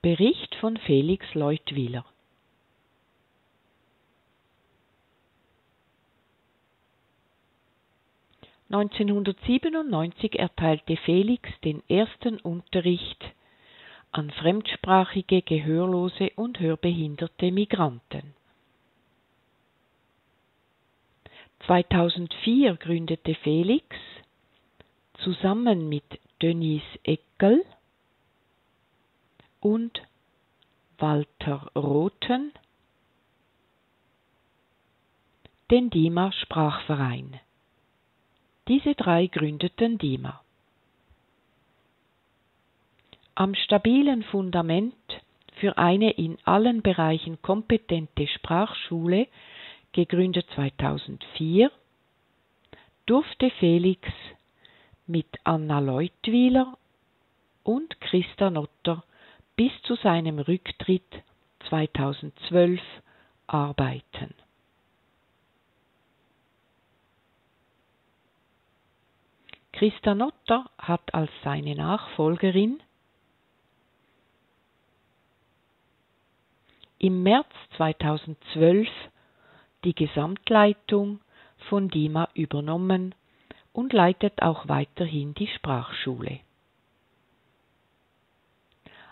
Bericht von Felix Leutwiler Neunzehnhundertsiebenundneunzig erteilte Felix den ersten Unterricht an fremdsprachige, gehörlose und hörbehinderte Migranten. 2004 gründete Felix zusammen mit Denise Eckel und Walter Rothen den DIMA Sprachverein. Diese drei gründeten DIMA. Am stabilen Fundament für eine in allen Bereichen kompetente Sprachschule, gegründet 2004, durfte Felix mit Anna Leutwiler und Christa Notter bis zu seinem Rücktritt 2012 arbeiten. Christa Notter hat als seine Nachfolgerin im März 2012 die Gesamtleitung von DIMA übernommen und leitet auch weiterhin die Sprachschule.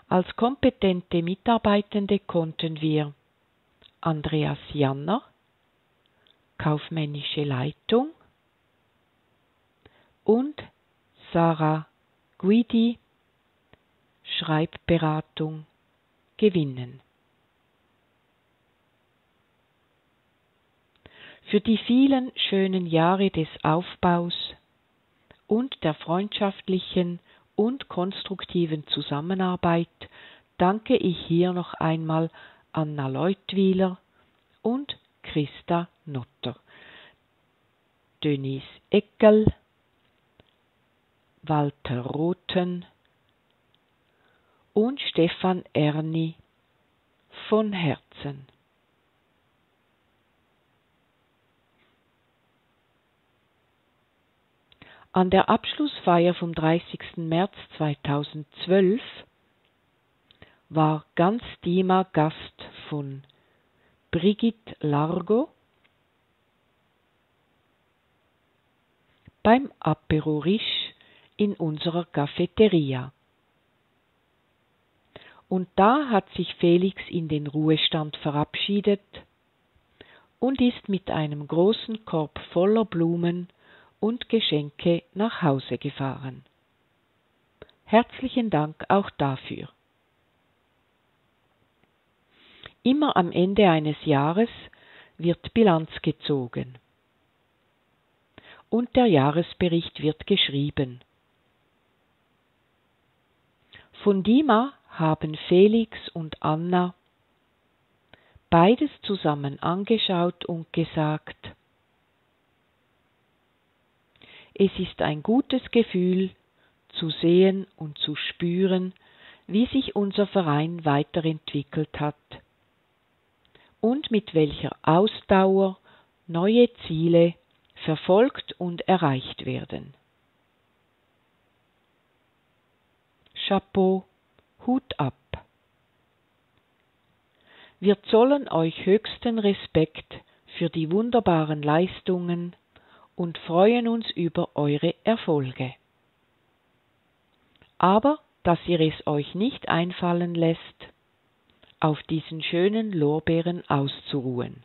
Als kompetente Mitarbeitende konnten wir Andreas Janner, kaufmännische Leitung, und Sarah Guidi, Schreibberatung, gewinnen. Für die vielen schönen Jahre des Aufbaus und der freundschaftlichen und konstruktiven Zusammenarbeit danke ich hier noch einmal Anna Leutwiler und Christa Notter, Denise Eckel, Walter Rothen und Stefan Erni von Herzen. An der Abschlussfeier vom 30. März 2012 war ganz Dima Gast von Brigitte Largo beim Apero Riche in unserer Cafeteria. Und da hat sich Felix in den Ruhestand verabschiedet und ist mit einem großen Korb voller Blumen und Geschenke nach Hause gefahren. Herzlichen Dank auch dafür. Immer am Ende eines Jahres wird Bilanz gezogen und der Jahresbericht wird geschrieben. Von Dima haben Felix und Anna beides zusammen angeschaut und gesagt, es ist ein gutes Gefühl zu sehen und zu spüren, wie sich unser Verein weiterentwickelt hat und mit welcher Ausdauer neue Ziele verfolgt und erreicht werden. Chapeau, Hut ab. Wir zollen euch höchsten Respekt für die wunderbaren Leistungen, und freuen uns über eure Erfolge. Aber dass ihr es euch nicht einfallen lässt, auf diesen schönen Lorbeeren auszuruhen.